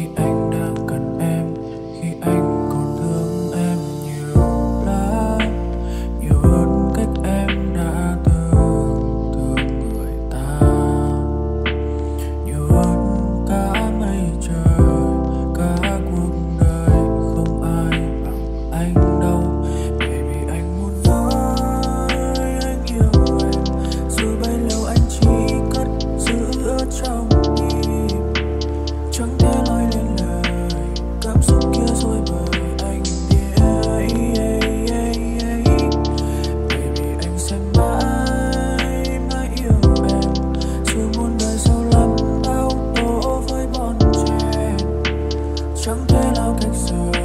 I broken through